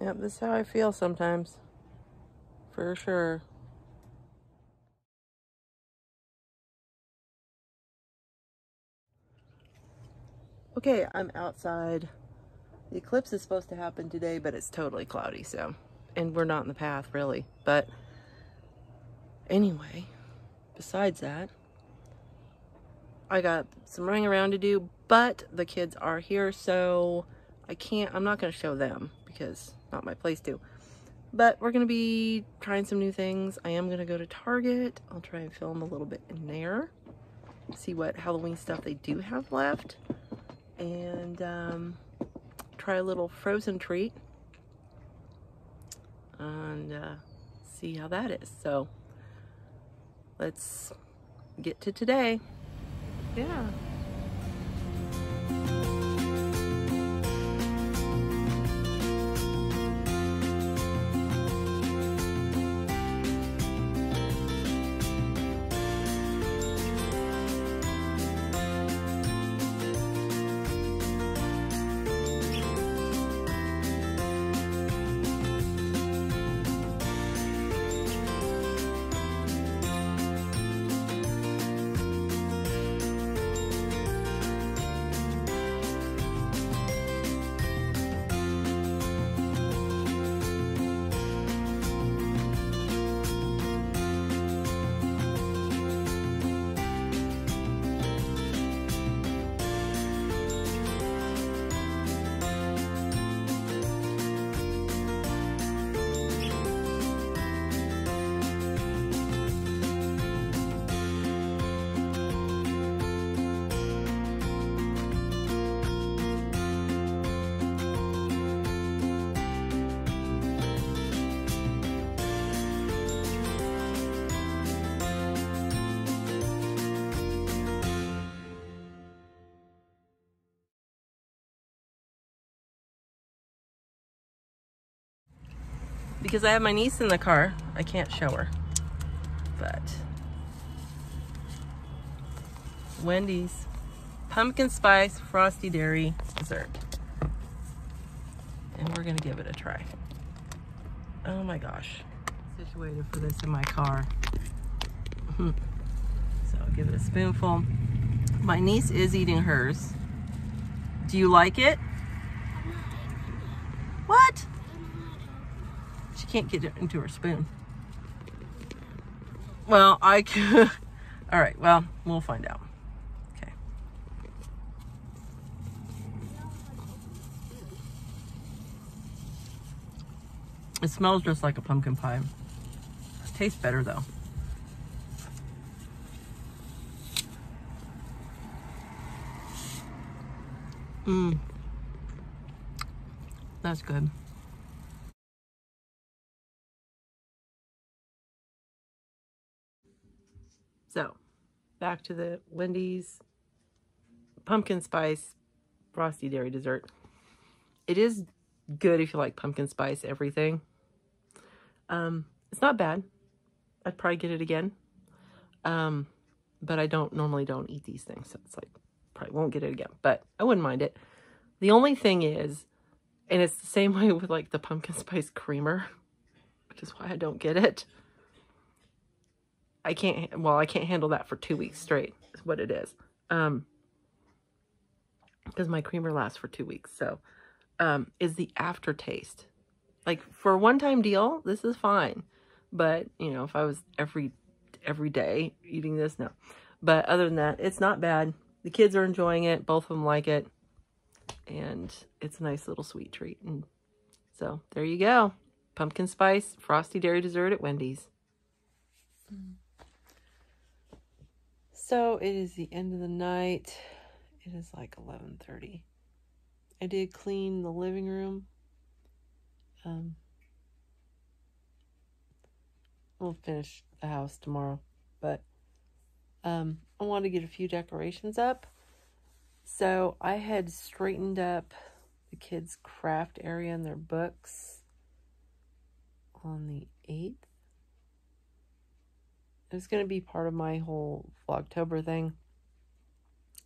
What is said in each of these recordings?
Yep, this is how I feel sometimes. For sure. Okay, I'm outside. The eclipse is supposed to happen today, but it's totally cloudy, so. And we're not in the path, really. But anyway, besides that, I got some running around to do, but the kids are here, so I can't, I'm not going to show them because not my place to. But we're going to be trying some new things. I am going to go to Target. I'll try and film a little bit in there. See what Halloween stuff they do have left. And um, try a little frozen treat. And uh, see how that is. So let's get to today. Yeah. Because I have my niece in the car, I can't show her. But Wendy's pumpkin spice frosty dairy dessert. And we're gonna give it a try. Oh my gosh. Situated for this in my car. Mm-hmm. so I'll give it a spoonful. My niece is eating hers. Do you like it? What? She can't get it into her spoon. Well, I could. All right, well, we'll find out. Okay. It smells just like a pumpkin pie. It tastes better though. Mmm. That's good. So, back to the Wendy's pumpkin spice frosty dairy dessert. It is good if you like pumpkin spice everything. Um, it's not bad. I'd probably get it again. Um, but I don't normally don't eat these things, so it's like probably won't get it again. But I wouldn't mind it. The only thing is, and it's the same way with like the pumpkin spice creamer, which is why I don't get it. I can't, well, I can't handle that for two weeks straight is what it is. Um, because my creamer lasts for two weeks. So, um, is the aftertaste. Like for a one-time deal, this is fine. But, you know, if I was every, every day eating this, no. But other than that, it's not bad. The kids are enjoying it. Both of them like it. And it's a nice little sweet treat. And so there you go. Pumpkin spice frosty dairy dessert at Wendy's. So it is the end of the night. It is like 11:30. I did clean the living room. Um, we'll finish the house tomorrow, but um, I want to get a few decorations up. So I had straightened up the kids' craft area and their books on the 8th it was going to be part of my whole Vlogtober thing.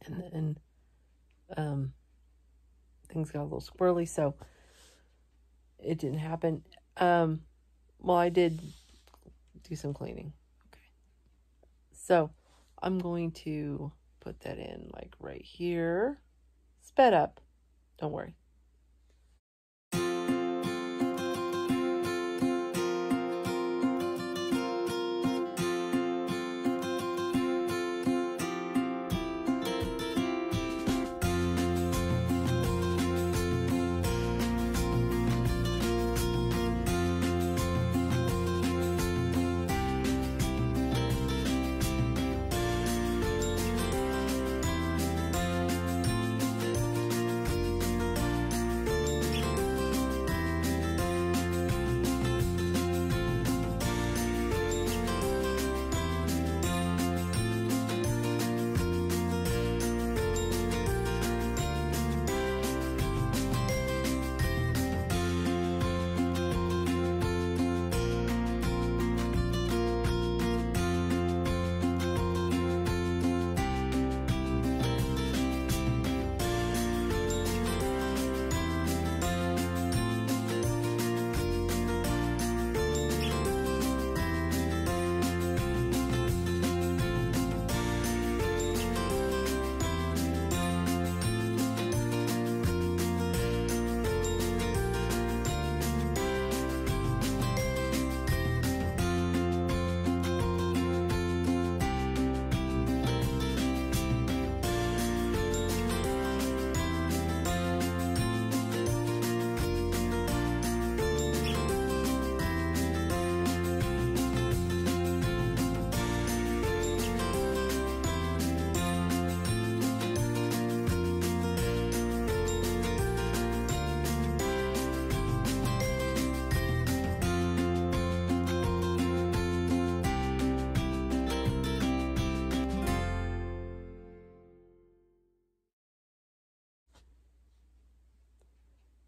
And then um, things got a little squirrely. So it didn't happen. Um, well, I did do some cleaning. Okay. So I'm going to put that in like right here. Sped up. Don't worry.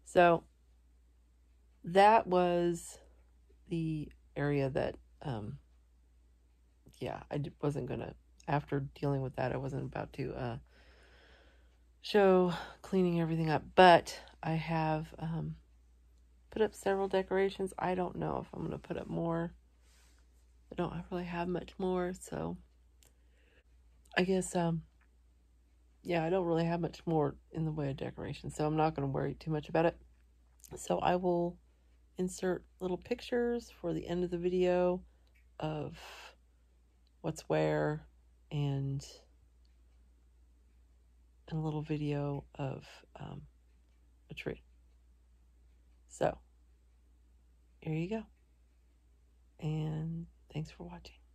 So that was the area that, um, yeah, I wasn't going to, after dealing with that, I wasn't about to uh, show cleaning everything up. But I have um, put up several decorations. I don't know if I'm going to put up more. I don't really have much more, so I guess, um, yeah, I don't really have much more in the way of decoration, so I'm not going to worry too much about it. So I will insert little pictures for the end of the video of what's where and and a little video of um, a tree. So here you go. And thanks for watching.